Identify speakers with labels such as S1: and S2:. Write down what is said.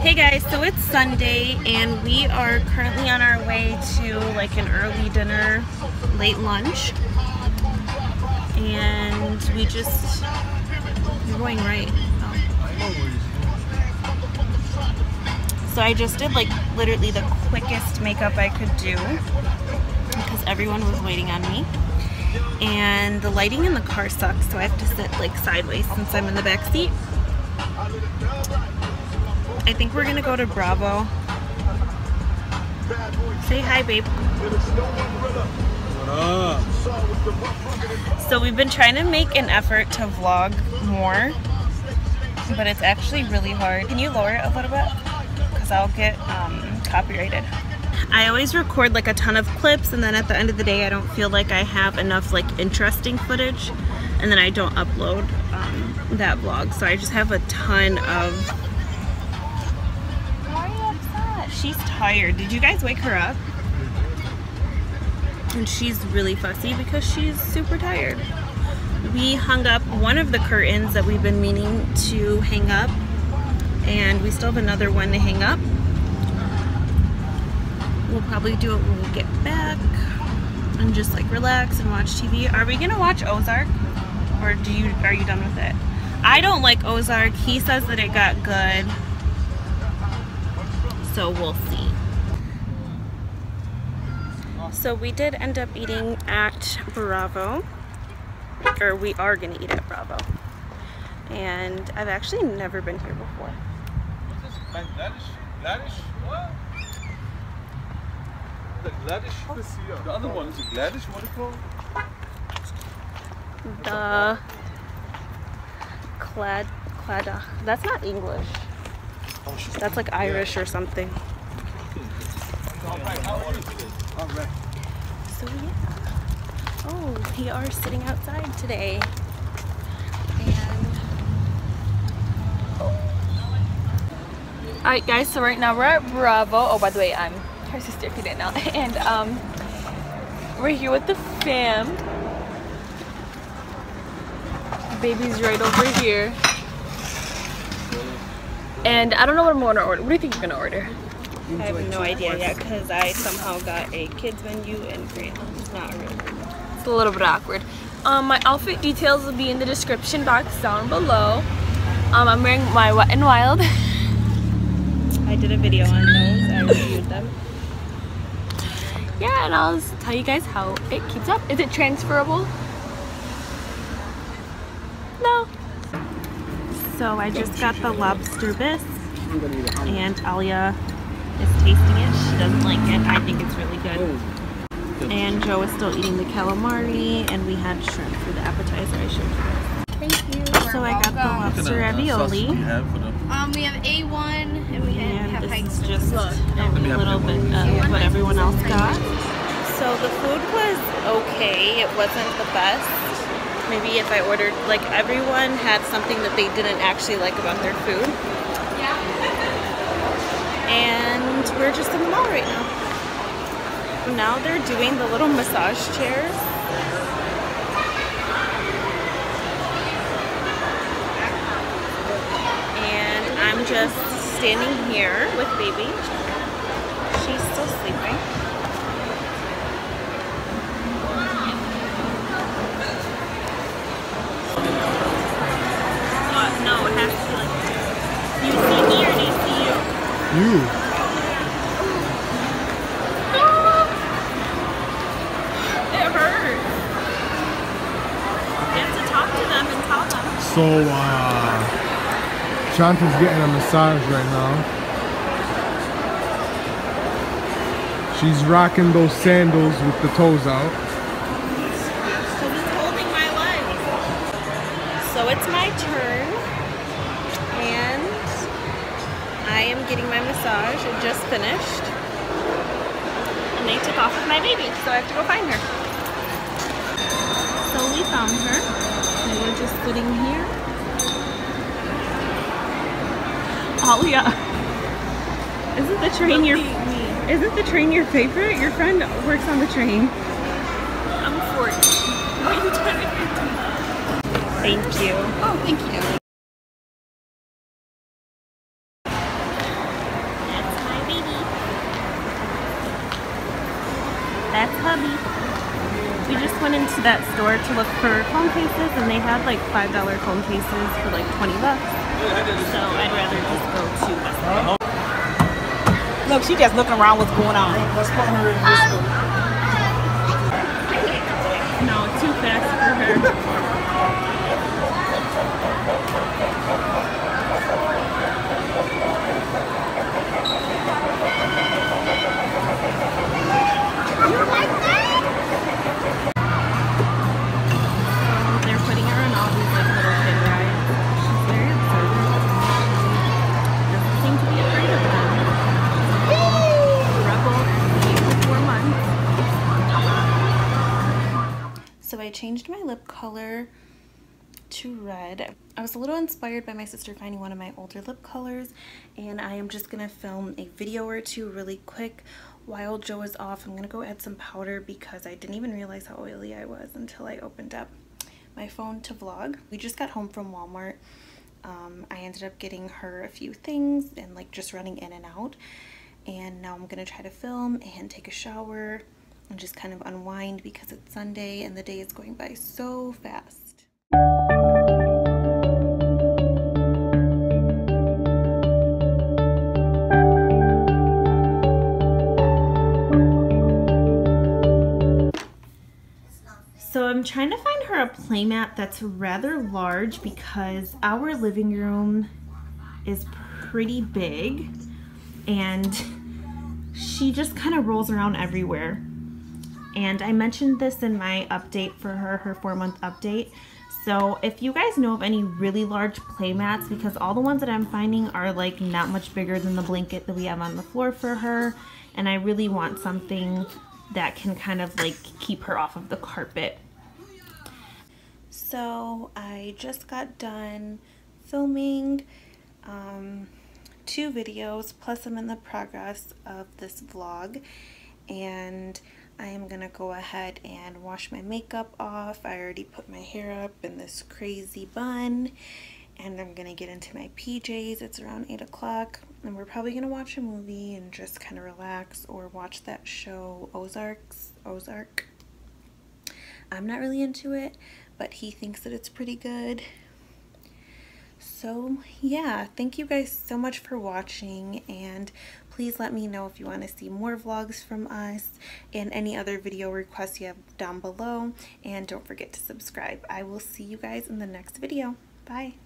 S1: Hey guys, so it's Sunday and we are currently on our way to like an early dinner, late lunch. And we just, you're going right. Oh. So I just did like literally the quickest makeup I could do because everyone was waiting on me. And the lighting in the car sucks, so I have to sit like sideways since I'm in the back seat. I think we're gonna go to Bravo. Say hi, babe. So we've been trying to make an effort to vlog more, but it's actually really hard. Can you lower it a little bit? Because I'll get um, copyrighted. I always record like a ton of clips and then at the end of the day I don't feel like I have enough like interesting footage and then I don't upload um, that vlog. So I just have a ton of She's tired. Did you guys wake her up? And she's really fussy because she's super tired. We hung up one of the curtains that we've been meaning to hang up and we still have another one to hang up. We'll probably do it when we get back and just like relax and watch TV. Are we gonna watch Ozark or do you are you done with it? I don't like Ozark. He says that it got good so we'll see. So we did end up eating at Bravo, or we are gonna eat at Bravo. And I've actually never been here before.
S2: What's this? Bangladesh? Gladish? What? The Gladish? The other one is it Gladish? What is it called?
S1: The Clad Cladach. That's not English. That's like Irish or something. So yeah. Oh, we are sitting outside today. And
S3: Alright guys, so right now we're at Bravo. Oh by the way, I'm her sister if you didn't know. And um we're here with the fam. Baby's right over here. And I don't know what I'm gonna order. What do you think you're gonna order?
S1: I have no idea yet because I somehow got a kids menu and It's not real.
S3: It's a little bit awkward. Um, my outfit details will be in the description box down below. Um, I'm wearing my Wet n Wild.
S1: I did a video on those. I reviewed them.
S3: Yeah, and I'll tell you guys how it keeps up. Is it transferable? No.
S1: So I just got the lobster bisque and Alia is tasting it. She doesn't like it. I think it's really good. And Joe is still eating the calamari and we had shrimp for the appetizer I showed you.
S3: Thank you.
S1: So I got the lobster ravioli.
S4: Um, we have A1 and we
S1: And
S4: have
S1: this is
S4: Heights.
S1: just a little bit of what everyone else got. So the food was okay. It wasn't the best. Maybe if I ordered, like everyone had something that they didn't actually like about their food. Yeah. And we're just in the mall right now. Now they're doing the little massage chairs. And I'm just standing here with baby. You. It hurts. You have to talk to them and tell them.
S2: So, uh, Chaunti's getting a massage right now. She's rocking those sandals with the toes out.
S1: Am getting my massage. It just finished. And they took off with my baby, so I have to go find her. So we found her. And we're just sitting here. Alia. Isn't the train your isn't the train your favorite? Your friend works on the train.
S3: I'm 14.
S1: Thank you.
S4: Oh, thank you.
S1: To that store to look for phone cases and they had like $5 phone cases for like 20 bucks. So I'd rather just go to Best Buy.
S5: Look, she just looking around what's going on.
S1: No, too fast for her. Changed my lip color to red. I was a little inspired by my sister finding one of my older lip colors and I am just to film a video or two really quick while Joe is off. I'm to go add some powder because I didn't even realize how oily I was until I opened up my phone to vlog. We just got home from Walmart. Um, I ended up getting her a few things and like just running in and out and now I'm to try to film and take a shower and just kind of unwind because it's Sunday and the day is going by so fast. So I'm trying to find her a playmat that's rather large because our living room is pretty big and she just kind of rolls around everywhere. And I mentioned this in my update for her, her four month update. So if you guys know of any really large playmats, because all the ones that I'm finding are like not much bigger than the blanket that we have on the floor for her. And I really want something that can kind of like keep her off of the carpet. So I just got done filming um, two videos, plus I'm in the progress of this vlog. And I am going to go ahead and wash my makeup off. I already put my hair up in this crazy bun. And I'm going to get into my PJs. It's around 8 o'clock. And we're probably going to watch a movie and just kind of relax or watch that show Ozarks. Ozark. I'm not really into it, but he thinks that it's pretty good. So yeah, thank you guys so much for watching and please let me know if you want to see more vlogs from us and any other video requests you have down below and don't forget to subscribe. I will see you guys in the next video. Bye.